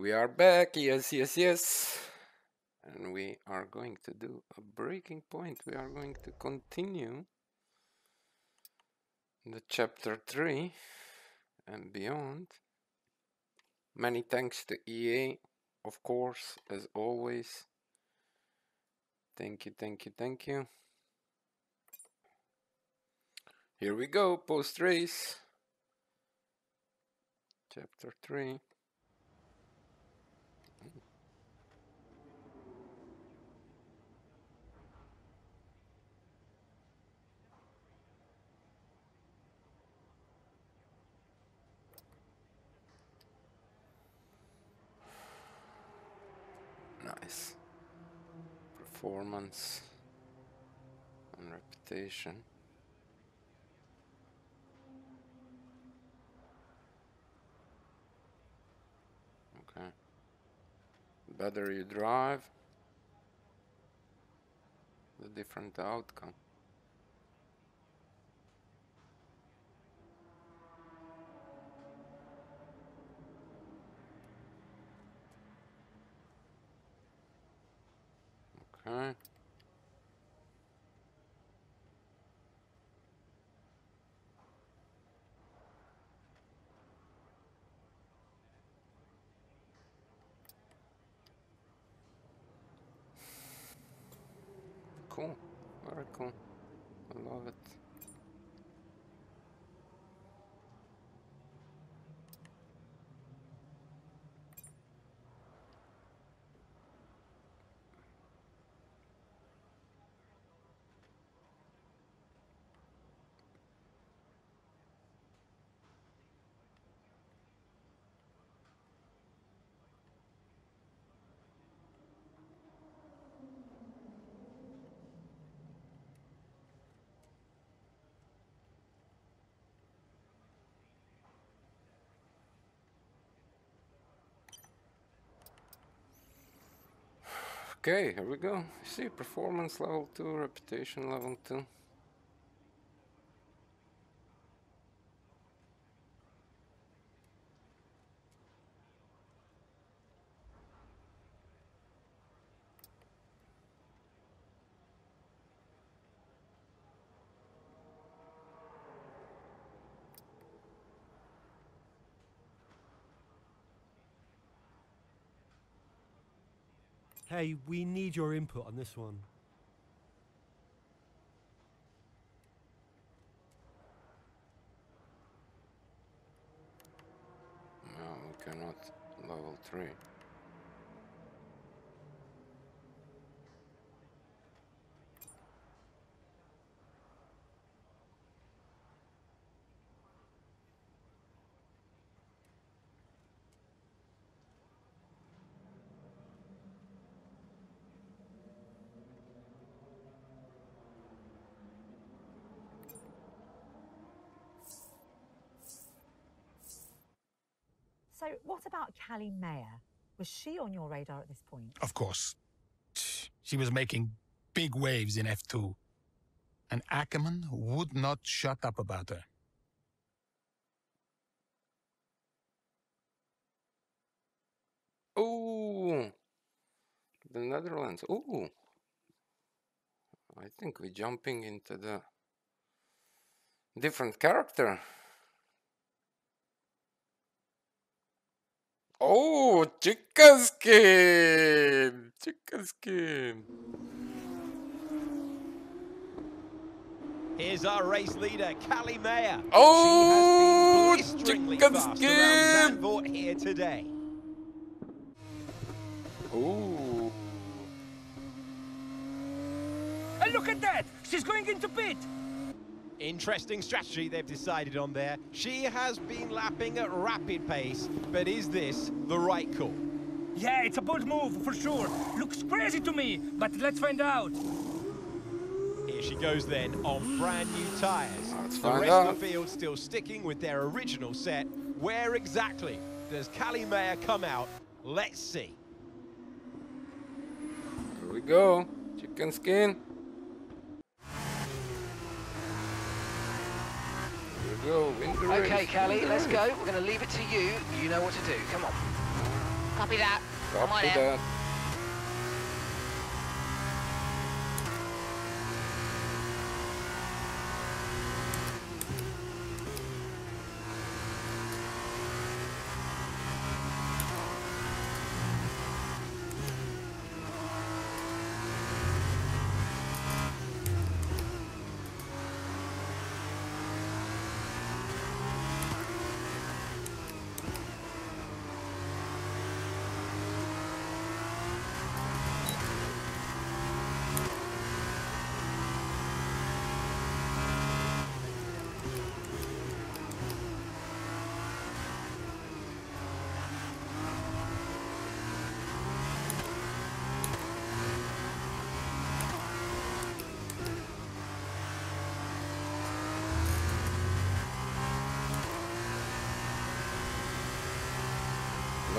We are back, yes, yes, yes. And we are going to do a Braking Point. We are going to continue the chapter 3 and beyond. Many thanks to EA, of course, as always. Thank you, thank you, thank you. Here we go, post race. Chapter 3. Nice. Performance and reputation. Okay. Better you drive, the different outcome. Okay. Cool. Cool. I love it. Okay, here we go. See, performance level 2, reputation level 2. Hey, we need your input on this one. No, we cannot level 3. So, what about Callie Mayer? Was she on your radar at this point? Of course. She was making big waves in F2. And Akkerman would not shut up about her. Oh, the Netherlands. Oh, I think we're jumping into the different character. Oh, chicken skin! Chicken skin! Here's our race leader, Callie Mayer. Oh, she has been oh, chicken skin! around here today. Oh, And look at that! She's going into pit! Interesting strategy they've decided on there. She has been lapping at rapid pace, but is this the right call? Yeah, it's a bold move, for sure. Looks crazy to me, but let's find out. Here she goes then on brand new tyres. Let's The rest out. of the field still sticking with their original set. Where exactly does Callie Mayer come out? Let's see. here we go. Chicken skin. Here we go. Okay. Callie, let's go. We're going to leave it to you. You know what to do. Come on. Copy that. Copy that.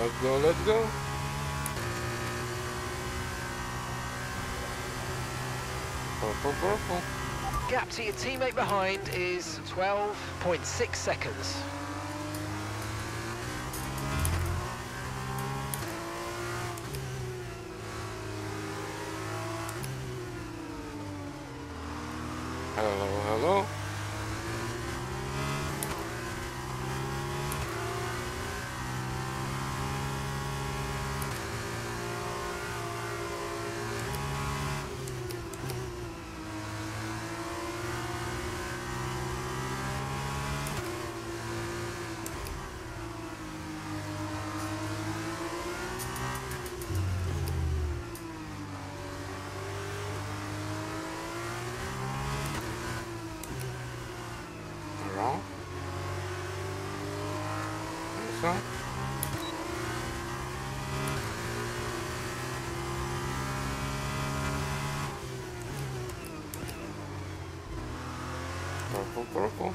Let's go, let's go. Purple, purple. Gap to your teammate behind is 12.6 seconds. Hello, hello. Around. This one. Purple, purple.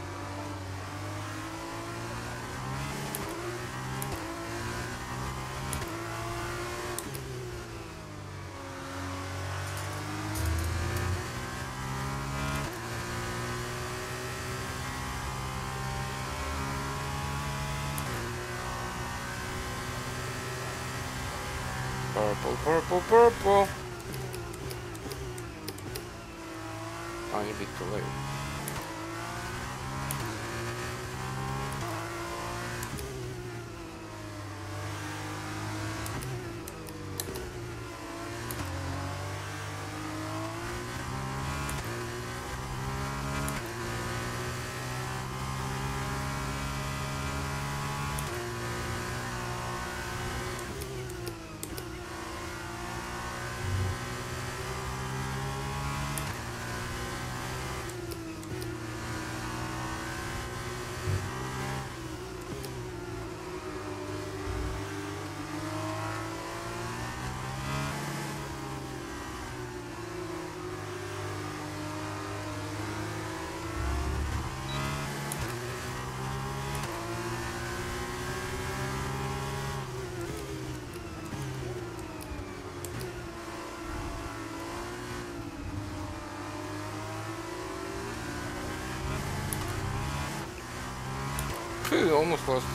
Purple, purple, purple. Tiny bit too late. Phew, almost lost.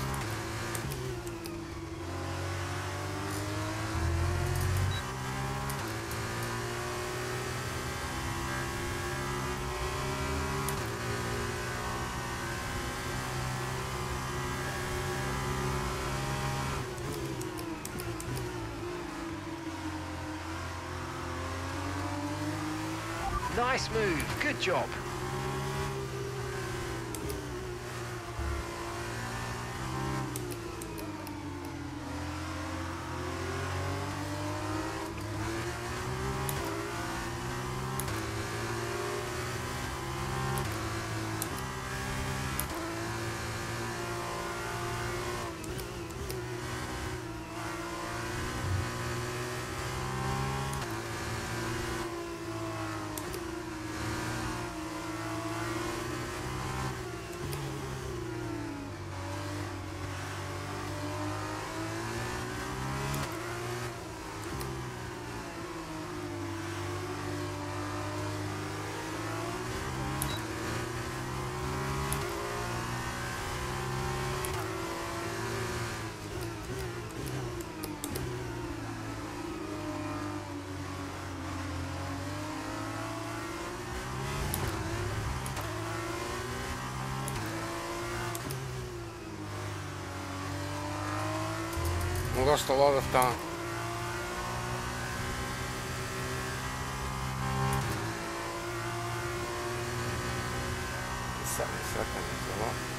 Nice move, good job. Lost a lot of time. Seven seconds is a lot.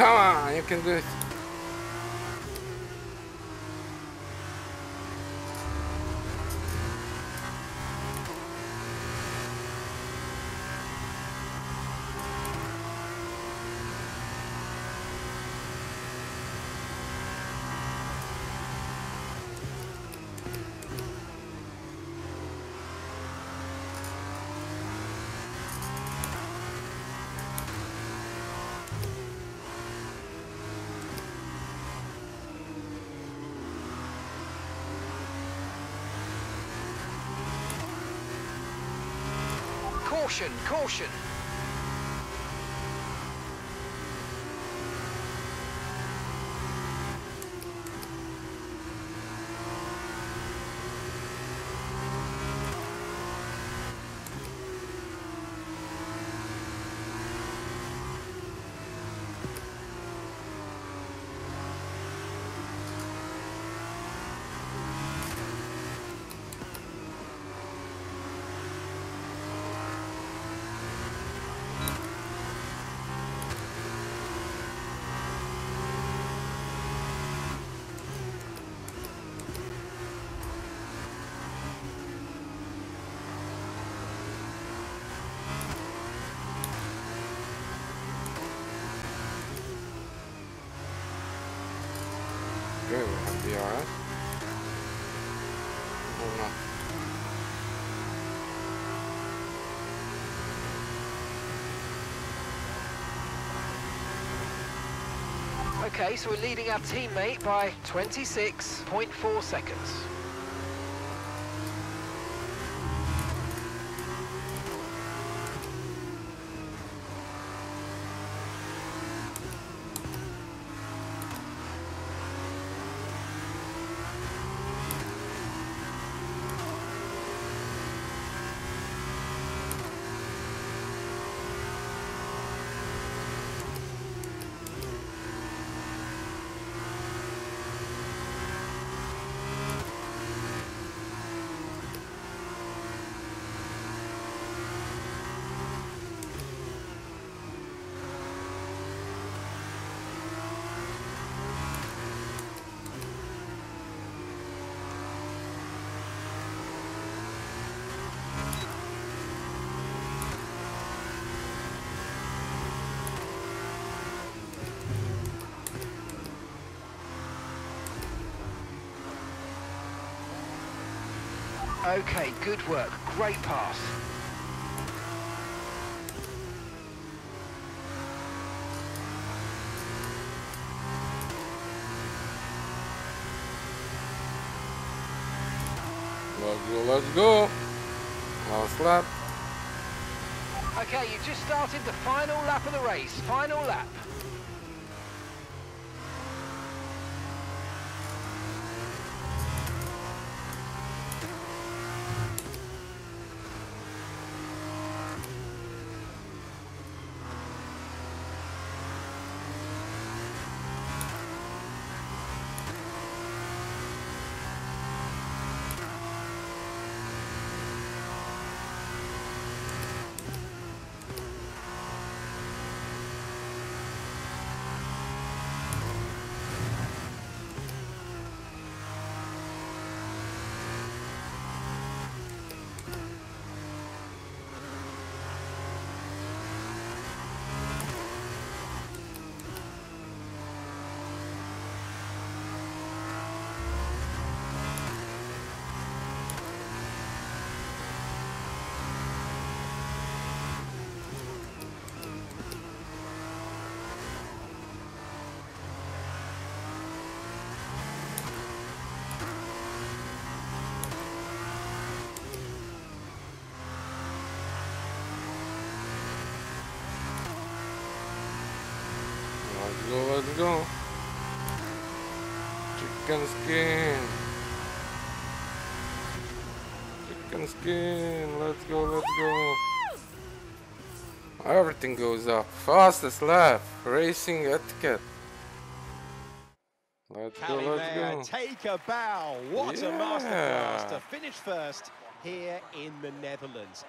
Come on, you can do it. Caution, caution. Good, we'll have DRS. Or not. Okay, so we're leading our teammate by 26.4 seconds. Okay, good work. Great pass. Let's go, let's go. Last lap. Okay, you just started the final lap of the race. Final lap. Go, let's go. Chicken skin. Chicken skin. Let's go, let's go. Everything goes up. Fastest lap. Racing etiquette. Let's go, let's Mayer, go. take a bow. What a Yeah. masterclass to finish first here in the Netherlands.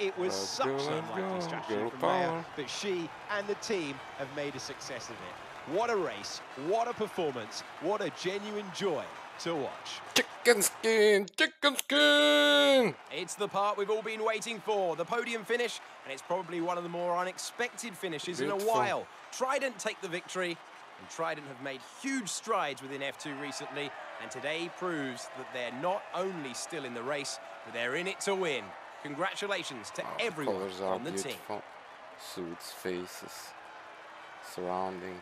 It was Let's such an unlikely strategy from power. but she and the team have made a success of it. What a race, what a performance, what a genuine joy to watch. Chicken skin. Chicken skin. It's the part we've all been waiting for, the podium finish, and it's probably one of the more unexpected finishes in a while. Trident take the victory, and Trident have made huge strides within F2 recently, and today proves that they're not only still in the race, but they're in it to win. Congratulations to Oh, everyone on the team. Suits, faces, surroundings.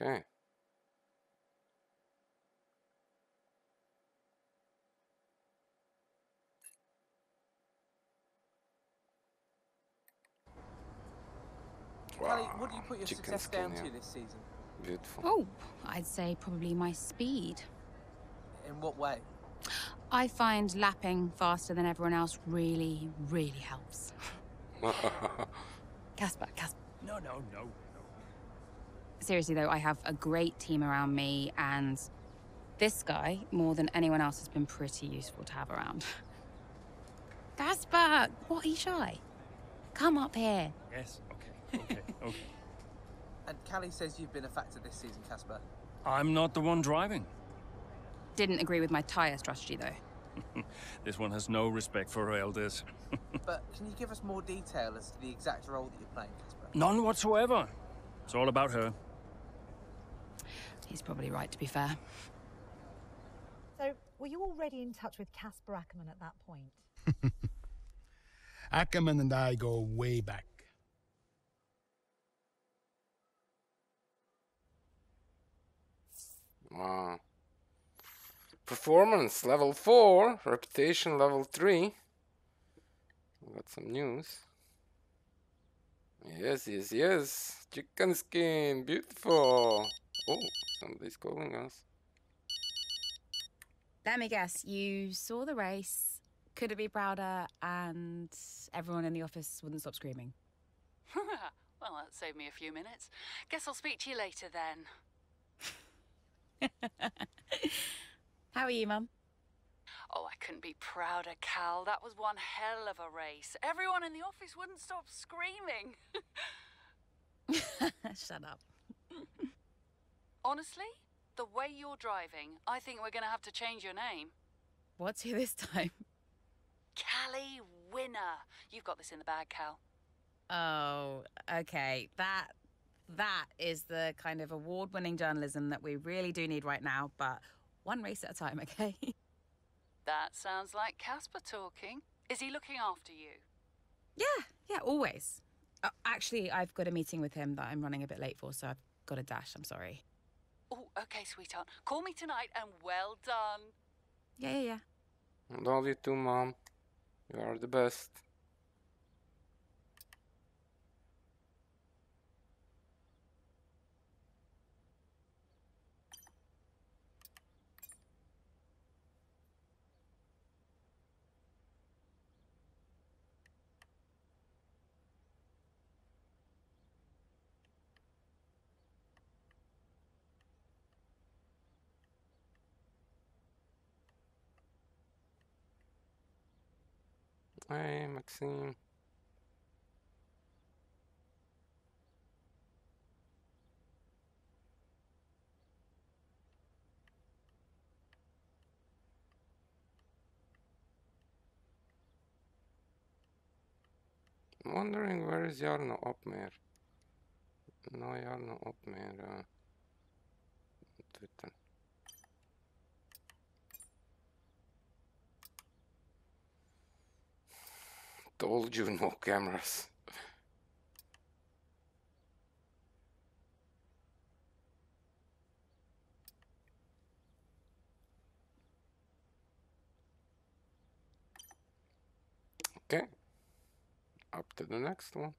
Okay. Callie, what do you put your Chicken success skin, down yeah. to this season? Beautiful. Oh, I'd say probably my speed. In what way? I find lapping faster than everyone else really, really helps. Casper, Casper. No, no, no, no. Seriously though, I have a great team around me, and this guy, more than anyone else, has been pretty useful to have around. Casper, what are you shy? Come up here. Yes, okay, okay, okay. And Callie says you've been a factor this season, Casper. I'm not the one driving. Didn't agree with my tyre strategy though. This one has no respect for her elders. but can you give us more detail as to the exact role that you're playing, Casper? None whatsoever. It's all about her. He's probably right, to be fair. So, were you already in touch with Casper Akkerman at that point? Akkerman and I go way back. Wow. Performance level 4, reputation level 3. Got some news. Yes, yes, yes. Chicken skin, beautiful. Oh, somebody's calling us. Let me guess, you saw the race, couldn't be prouder, and everyone in the office wouldn't stop screaming. well, that saved me a few minutes. Guess I'll speak to you later then. How are you, Mum? Oh, I couldn't be prouder, Cal. That was one hell of a race. Everyone in the office wouldn't stop screaming. Shut up. Honestly, the way you're driving, I think we're going to have to change your name. What's here this time? Callie Winner. You've got this in the bag, Cal. Oh, okay. That that is the kind of award-winning journalism that we really do need right now, but one race at a time, okay? That sounds like Casper talking. Is he looking after you? yeah, yeah, always. Uh, actually, I've got a meeting with him that I'm running a bit late for, so I've got a dash. I'm sorry. Oh, okay, sweetheart. Call me tonight and well done. Yeah, yeah, yeah. And all you too, mom. You are the best. Hey, Maxime. I'm wondering where is Jarno Opmeer? No Jarno Opmeer. Uh, Twitter. told you no cameras. okay, up to the next one.